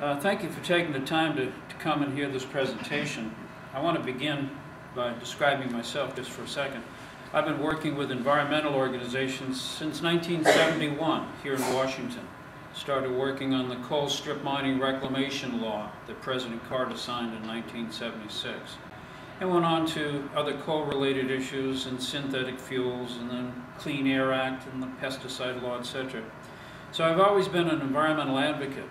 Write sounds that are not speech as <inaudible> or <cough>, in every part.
Uh, thank you for taking the time to, to come and hear this presentation. I want to begin by describing myself just for a second. I've been working with environmental organizations since 1971 here in Washington. Started working on the coal strip mining reclamation law that President Carter signed in 1976. And went on to other coal-related issues and synthetic fuels and then Clean Air Act and the pesticide law, etc. So I've always been an environmental advocate.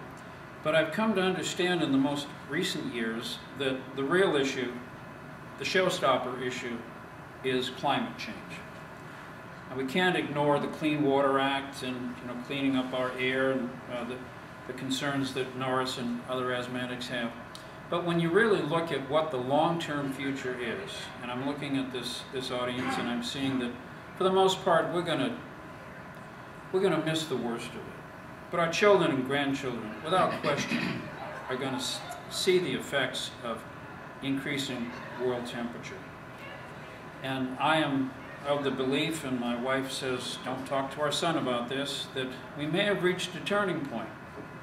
But I've come to understand in the most recent years that the real issue, the showstopper issue, is climate change. And we can't ignore the Clean Water Act and you know cleaning up our air and uh, the, the concerns that Norris and other asthmatics have. But when you really look at what the long-term future is, and I'm looking at this, this audience and I'm seeing that for the most part we're going to we're going to miss the worst of it. But our children and grandchildren, without question, are going to see the effects of increasing world temperature. And I am of the belief, and my wife says, don't talk to our son about this, that we may have reached a turning point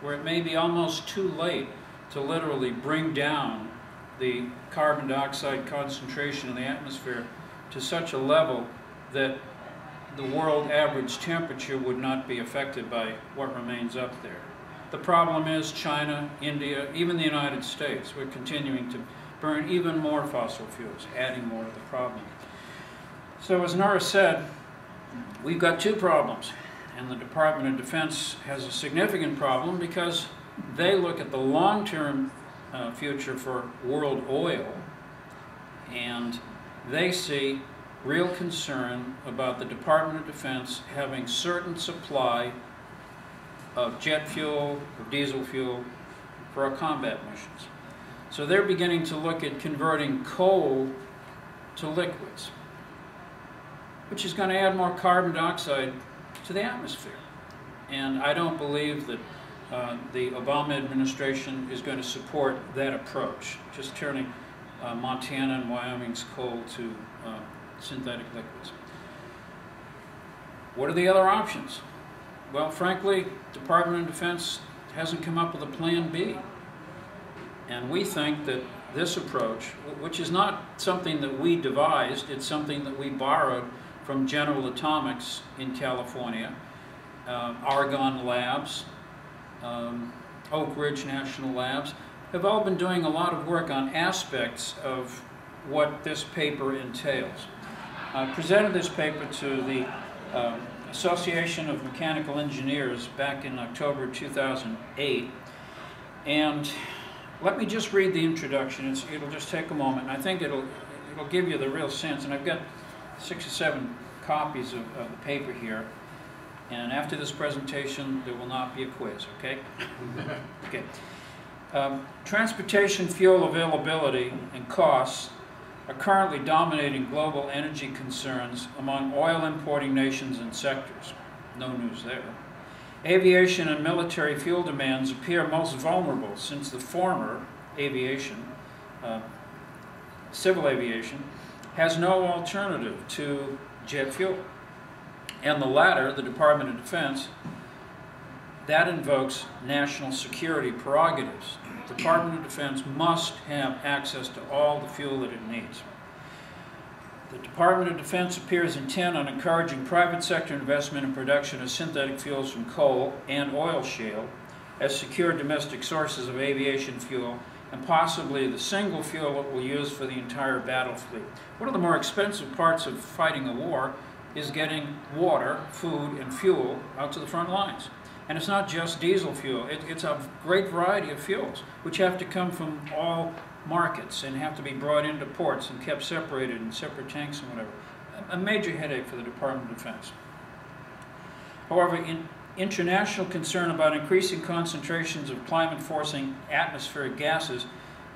where it may be almost too late to literally bring down the carbon dioxide concentration in the atmosphere to such a level that the world average temperature would not be affected by what remains up there. The problem is China, India, even the United States, we're continuing to burn even more fossil fuels, adding more to the problem. So as Norris said, we've got two problems. And the Department of Defense has a significant problem because they look at the long-term uh, future for world oil and they see real concern about the Department of Defense having certain supply of jet fuel or diesel fuel for our combat missions. So they're beginning to look at converting coal to liquids, which is going to add more carbon dioxide to the atmosphere. And I don't believe that uh, the Obama administration is going to support that approach, just turning uh, Montana and Wyoming's coal to uh, synthetic liquids. What are the other options? Well, frankly, Department of Defense hasn't come up with a plan B. And we think that this approach, which is not something that we devised, it's something that we borrowed from General Atomics in California, uh, Argonne Labs, um, Oak Ridge National Labs, have all been doing a lot of work on aspects of what this paper entails. I presented this paper to the uh, Association of Mechanical Engineers back in October 2008. And let me just read the introduction. It's, it'll just take a moment. And I think it'll, it'll give you the real sense. And I've got six or seven copies of, of the paper here. And after this presentation, there will not be a quiz, okay? <laughs> okay. Um, transportation fuel availability and costs are currently dominating global energy concerns among oil importing nations and sectors. No news there. Aviation and military fuel demands appear most vulnerable since the former, aviation, uh, civil aviation, has no alternative to jet fuel. And the latter, the Department of Defense, that invokes national security prerogatives the Department of Defense must have access to all the fuel that it needs. The Department of Defense appears intent on encouraging private sector investment in production of synthetic fuels from coal and oil shale as secure domestic sources of aviation fuel and possibly the single fuel it will use for the entire battle fleet. One of the more expensive parts of fighting a war is getting water, food, and fuel out to the front lines. And it's not just diesel fuel, it, it's a great variety of fuels, which have to come from all markets and have to be brought into ports and kept separated in separate tanks and whatever. A major headache for the Department of Defense. However, in international concern about increasing concentrations of climate-forcing atmospheric gases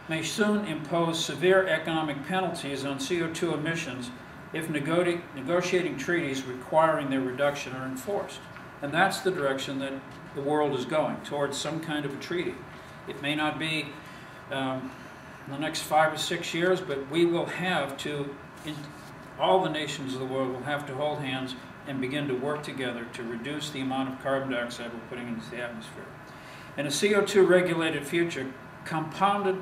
may soon impose severe economic penalties on CO2 emissions if negotiating treaties requiring their reduction are enforced. And that's the direction that the world is going, towards some kind of a treaty. It may not be um, in the next five or six years, but we will have to, in, all the nations of the world will have to hold hands and begin to work together to reduce the amount of carbon dioxide we're putting into the atmosphere. In a CO2 regulated future, compounded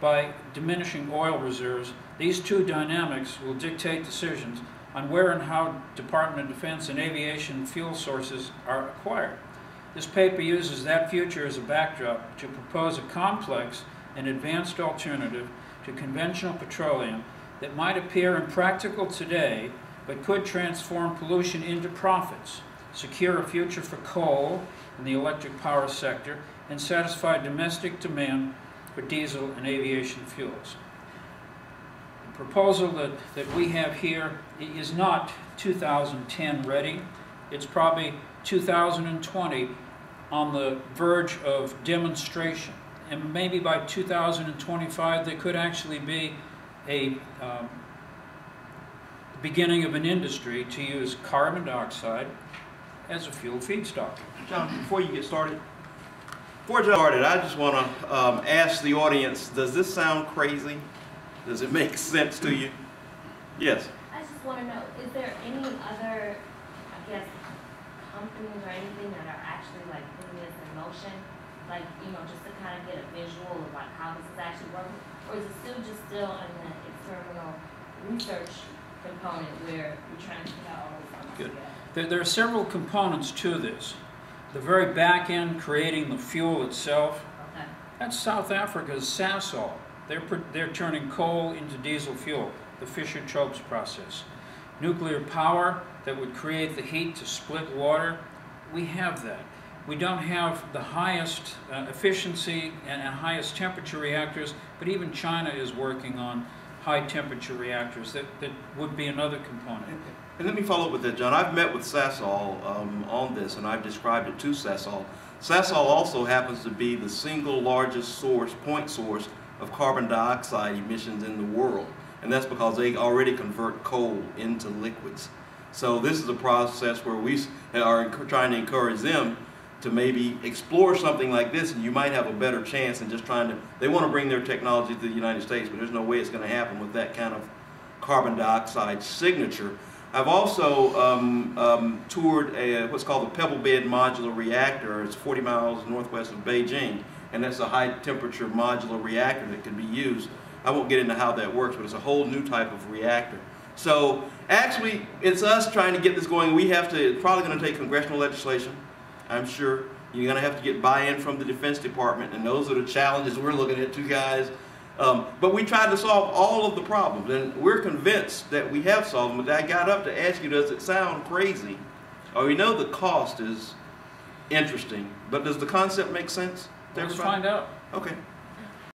by diminishing oil reserves, these two dynamics will dictate decisions on where and how Department of Defense and aviation fuel sources are acquired. This paper uses that future as a backdrop to propose a complex and advanced alternative to conventional petroleum that might appear impractical today but could transform pollution into profits, secure a future for coal in the electric power sector, and satisfy domestic demand for diesel and aviation fuels. Proposal that, that we have here is not 2010 ready. It's probably 2020 on the verge of demonstration. And maybe by 2025 there could actually be a um, beginning of an industry to use carbon dioxide as a fuel feedstock. John, before you get started, before you started, I just want to um, ask the audience, does this sound crazy? Does it make sense to you? Yes. I just want to know, is there any other, I guess, companies or anything that are actually like putting this in motion? Like, you know, just to kind of get a visual of like how this is actually working? Or is it still just still in the experimental research component where you're trying to put out all this stuff Good. There, there are several components to this. The very back end, creating the fuel itself, Okay, that's South Africa's Sasol. They're, they're turning coal into diesel fuel, the Fischer-Tropsch process. Nuclear power that would create the heat to split water, we have that. We don't have the highest uh, efficiency and, and highest temperature reactors, but even China is working on high temperature reactors. That, that would be another component. And let me follow up with that, John. I've met with Sasol um, on this, and I've described it to Sasol. Sasol also happens to be the single largest source, point source, of carbon dioxide emissions in the world. And that's because they already convert coal into liquids. So this is a process where we are trying to encourage them to maybe explore something like this, and you might have a better chance than just trying to. They want to bring their technology to the United States, but there's no way it's going to happen with that kind of carbon dioxide signature. I've also um, um, toured a, what's called the Pebble Bed Modular Reactor. It's 40 miles northwest of Beijing, and that's a high temperature modular reactor that can be used. I won't get into how that works, but it's a whole new type of reactor. So actually, it's us trying to get this going. We have to, it's probably going to take congressional legislation, I'm sure. You're going to have to get buy-in from the Defense Department, and those are the challenges we're looking at, two guys. Um, but we tried to solve all of the problems, and we're convinced that we have solved them. But I got up to ask you, does it sound crazy? Oh, we know the cost is interesting, but does the concept make sense? Let's find out. Okay.